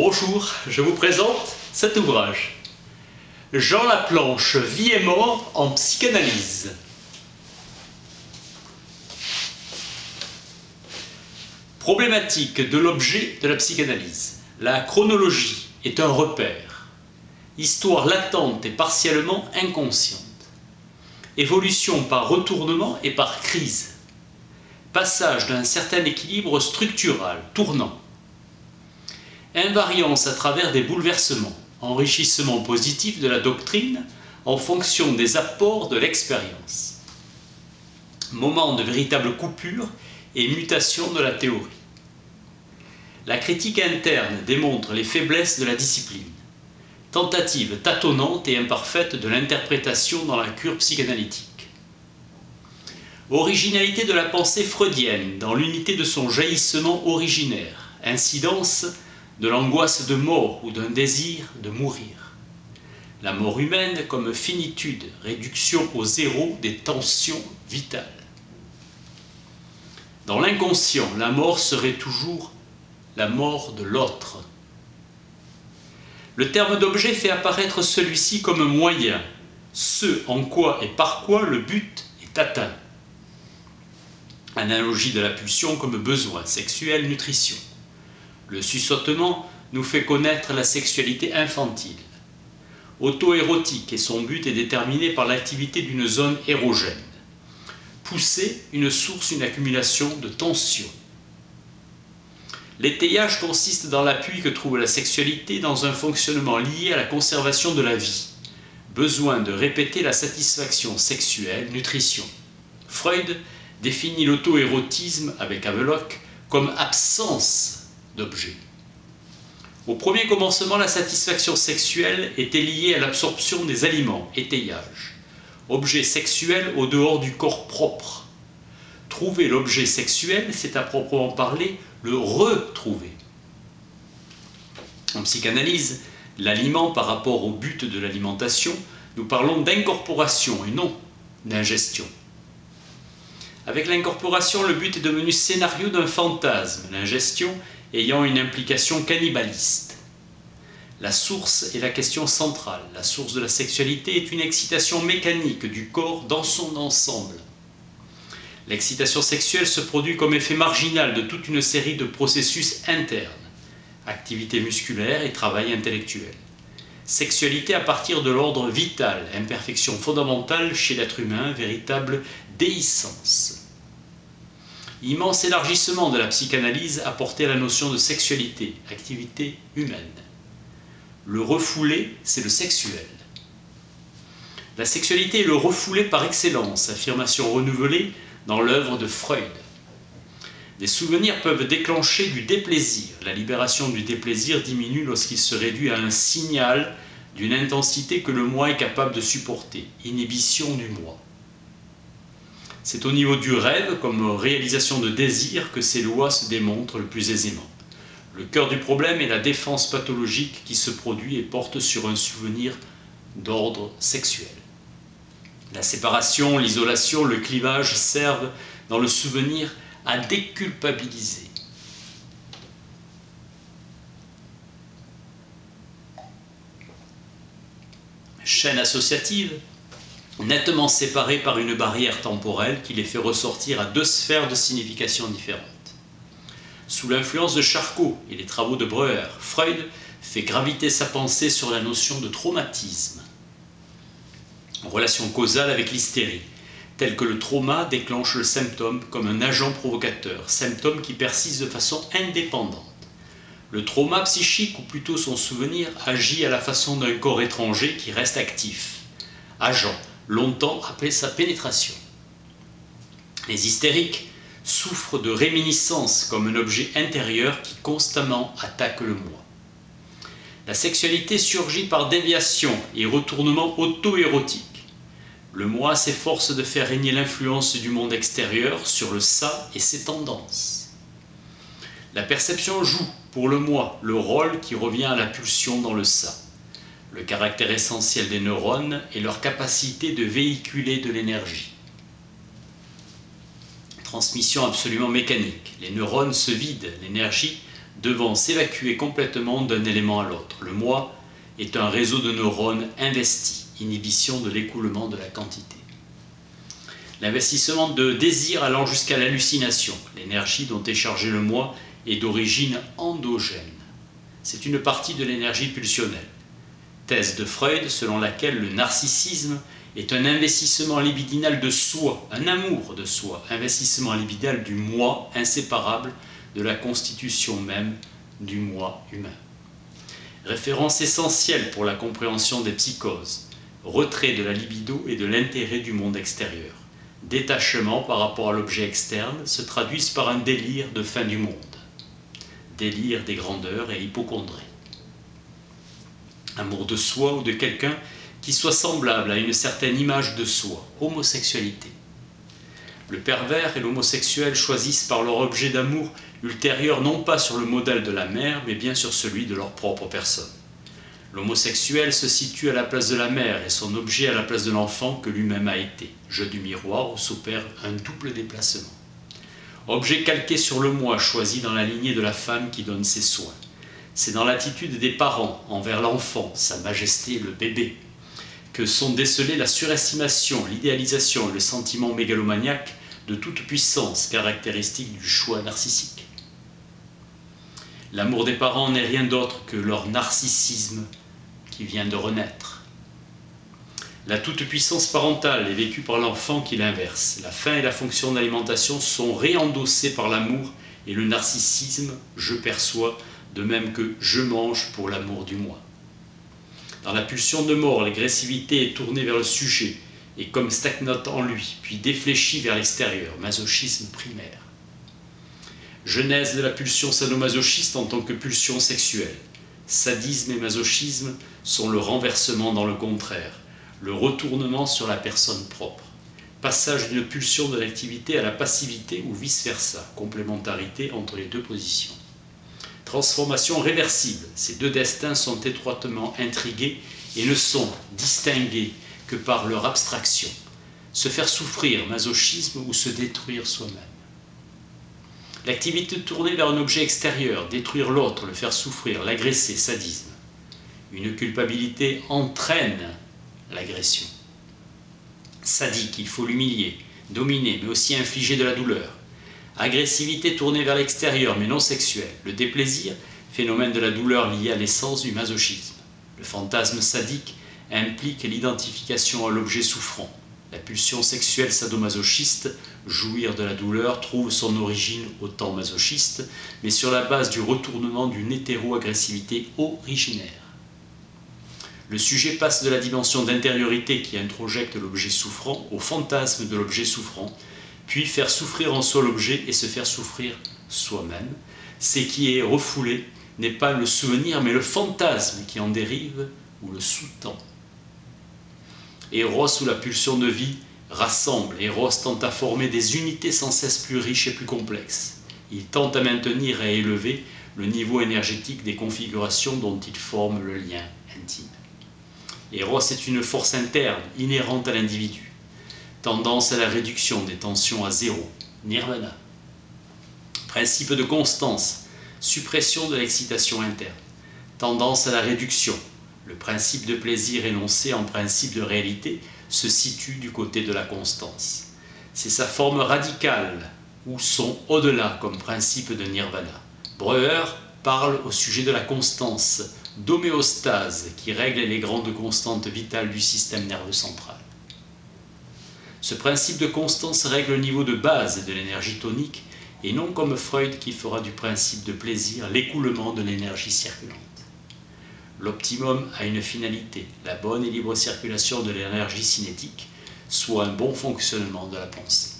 Bonjour, je vous présente cet ouvrage. Jean Laplanche, Vie et mort en psychanalyse. Problématique de l'objet de la psychanalyse. La chronologie est un repère. Histoire latente et partiellement inconsciente. Évolution par retournement et par crise. Passage d'un certain équilibre structural, tournant. Invariance à travers des bouleversements. Enrichissement positif de la doctrine en fonction des apports de l'expérience. Moment de véritable coupure et mutation de la théorie. La critique interne démontre les faiblesses de la discipline. Tentative tâtonnante et imparfaite de l'interprétation dans la cure psychanalytique. Originalité de la pensée freudienne dans l'unité de son jaillissement originaire. Incidence de l'angoisse de mort ou d'un désir de mourir. La mort humaine comme finitude, réduction au zéro des tensions vitales. Dans l'inconscient, la mort serait toujours la mort de l'autre. Le terme d'objet fait apparaître celui-ci comme moyen, ce en quoi et par quoi le but est atteint. Analogie de la pulsion comme besoin sexuel, nutrition. Le sussautement nous fait connaître la sexualité infantile. Auto-érotique et son but est déterminé par l'activité d'une zone érogène. Pousser une source, une accumulation de tensions. L'étayage consiste dans l'appui que trouve la sexualité dans un fonctionnement lié à la conservation de la vie. Besoin de répéter la satisfaction sexuelle, nutrition. Freud définit l'auto-érotisme avec Havelock comme absence d'objet. Au premier commencement, la satisfaction sexuelle était liée à l'absorption des aliments, étayage. Objet sexuel au dehors du corps propre. Trouver l'objet sexuel, c'est à proprement parler le retrouver. En psychanalyse, l'aliment par rapport au but de l'alimentation, nous parlons d'incorporation et non d'ingestion. Avec l'incorporation, le but est devenu scénario d'un fantasme, l'ingestion ayant une implication cannibaliste. La source est la question centrale. La source de la sexualité est une excitation mécanique du corps dans son ensemble. L'excitation sexuelle se produit comme effet marginal de toute une série de processus internes, activité musculaire et travail intellectuel. Sexualité à partir de l'ordre vital, imperfection fondamentale chez l'être humain, véritable déhiscence. Immense élargissement de la psychanalyse apporté à la notion de sexualité, activité humaine. Le refoulé, c'est le sexuel. La sexualité est le refoulé par excellence, affirmation renouvelée dans l'œuvre de Freud. Des souvenirs peuvent déclencher du déplaisir. La libération du déplaisir diminue lorsqu'il se réduit à un signal d'une intensité que le moi est capable de supporter. Inhibition du moi. C'est au niveau du rêve, comme réalisation de désir, que ces lois se démontrent le plus aisément. Le cœur du problème est la défense pathologique qui se produit et porte sur un souvenir d'ordre sexuel. La séparation, l'isolation, le clivage servent dans le souvenir à déculpabiliser. Chaîne associative, nettement séparées par une barrière temporelle qui les fait ressortir à deux sphères de signification différentes. Sous l'influence de Charcot et les travaux de Breuer, Freud fait graviter sa pensée sur la notion de traumatisme en relation causale avec l'hystérie, tel que le trauma déclenche le symptôme comme un agent provocateur, symptôme qui persiste de façon indépendante. Le trauma psychique, ou plutôt son souvenir, agit à la façon d'un corps étranger qui reste actif, agent, longtemps après sa pénétration. Les hystériques souffrent de réminiscence comme un objet intérieur qui constamment attaque le moi. La sexualité surgit par déviation et retournement auto-érotique. Le moi s'efforce de faire régner l'influence du monde extérieur sur le ça et ses tendances. La perception joue pour le moi le rôle qui revient à la pulsion dans le ça. Le caractère essentiel des neurones est leur capacité de véhiculer de l'énergie. Transmission absolument mécanique. Les neurones se vident, l'énergie devant s'évacuer complètement d'un élément à l'autre. Le moi est un réseau de neurones investis, inhibition de l'écoulement de la quantité. L'investissement de désir allant jusqu'à l'hallucination, l'énergie dont est chargé le moi, est d'origine endogène. C'est une partie de l'énergie pulsionnelle. Thèse de Freud selon laquelle le narcissisme est un investissement libidinal de soi, un amour de soi, investissement libidinal du moi inséparable de la constitution même du moi humain. Référence essentielle pour la compréhension des psychoses, retrait de la libido et de l'intérêt du monde extérieur détachement par rapport à l'objet externe se traduisent par un délire de fin du monde, délire des grandeurs et hypochondrie. Amour de soi ou de quelqu'un qui soit semblable à une certaine image de soi, homosexualité. Le pervers et l'homosexuel choisissent par leur objet d'amour ultérieur non pas sur le modèle de la mère, mais bien sur celui de leur propre personne. L'homosexuel se situe à la place de la mère et son objet à la place de l'enfant que lui-même a été. Jeu du miroir où s'opère un double déplacement. Objet calqué sur le moi choisi dans la lignée de la femme qui donne ses soins. C'est dans l'attitude des parents envers l'enfant, sa majesté, le bébé, que sont décelés la surestimation, l'idéalisation et le sentiment mégalomaniaque de toute puissance caractéristique du choix narcissique. L'amour des parents n'est rien d'autre que leur narcissisme qui vient de renaître. La toute-puissance parentale est vécue par l'enfant qui l'inverse. La faim et la fonction d'alimentation sont réendossées par l'amour et le narcissisme, je perçois, de même que je mange pour l'amour du moi. Dans la pulsion de mort, l'agressivité est tournée vers le sujet et comme stagnante en lui, puis défléchie vers l'extérieur, masochisme primaire. Genèse de la pulsion sadomasochiste en tant que pulsion sexuelle. Sadisme et masochisme sont le renversement dans le contraire, le retournement sur la personne propre. Passage d'une pulsion de l'activité à la passivité ou vice-versa, complémentarité entre les deux positions. Transformation réversible, ces deux destins sont étroitement intrigués et ne sont distingués que par leur abstraction. Se faire souffrir, masochisme ou se détruire soi-même. L'activité tournée vers un objet extérieur, détruire l'autre, le faire souffrir, l'agresser, sadisme. Une culpabilité entraîne l'agression. Sadique, il faut l'humilier, dominer, mais aussi infliger de la douleur. Agressivité tournée vers l'extérieur, mais non sexuelle. Le déplaisir, phénomène de la douleur lié à l'essence du masochisme. Le fantasme sadique implique l'identification à l'objet souffrant. La pulsion sexuelle sadomasochiste, jouir de la douleur, trouve son origine au temps masochiste, mais sur la base du retournement d'une hétéro-agressivité originaire. Le sujet passe de la dimension d'intériorité qui introjecte l'objet souffrant au fantasme de l'objet souffrant, puis faire souffrir en soi l'objet et se faire souffrir soi-même. Ce qui est refoulé n'est pas le souvenir, mais le fantasme qui en dérive ou le sous-tend. Eros ou la pulsion de vie rassemble. Eros tente à former des unités sans cesse plus riches et plus complexes. Il tente à maintenir et élever le niveau énergétique des configurations dont il forme le lien intime. Eros est une force interne, inhérente à l'individu. Tendance à la réduction des tensions à zéro. Nirvana. Principe de constance. Suppression de l'excitation interne. Tendance à la réduction, le principe de plaisir énoncé en principe de réalité se situe du côté de la constance. C'est sa forme radicale ou son au-delà comme principe de nirvana. Breuer parle au sujet de la constance, d'homéostase qui règle les grandes constantes vitales du système nerveux central. Ce principe de constance règle le niveau de base de l'énergie tonique et non comme Freud qui fera du principe de plaisir l'écoulement de l'énergie circulante. L'optimum a une finalité, la bonne et libre circulation de l'énergie cinétique, soit un bon fonctionnement de la pensée.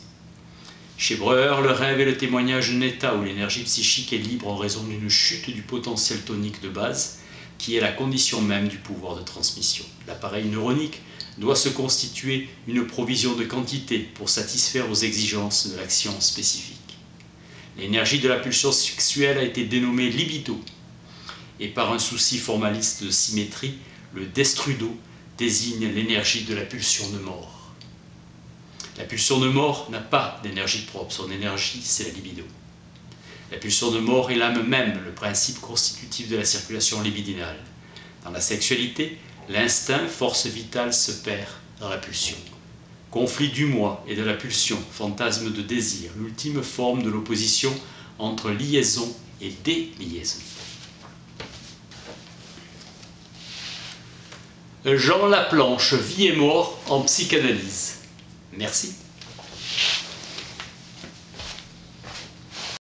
Chez Breuer, le rêve est le témoignage d'un état où l'énergie psychique est libre en raison d'une chute du potentiel tonique de base, qui est la condition même du pouvoir de transmission. L'appareil neuronique doit se constituer une provision de quantité pour satisfaire aux exigences de l'action spécifique. L'énergie de la pulsion sexuelle a été dénommée libido et par un souci formaliste de symétrie, le destrudo désigne l'énergie de la pulsion de mort. La pulsion de mort n'a pas d'énergie propre, son énergie c'est la libido. La pulsion de mort est l'âme même, le principe constitutif de la circulation libidinale. Dans la sexualité, l'instinct, force vitale, se perd dans la pulsion. Conflit du moi et de la pulsion, fantasme de désir, l'ultime forme de l'opposition entre liaison et déliaison. Jean Laplanche, Vie et mort en psychanalyse. Merci.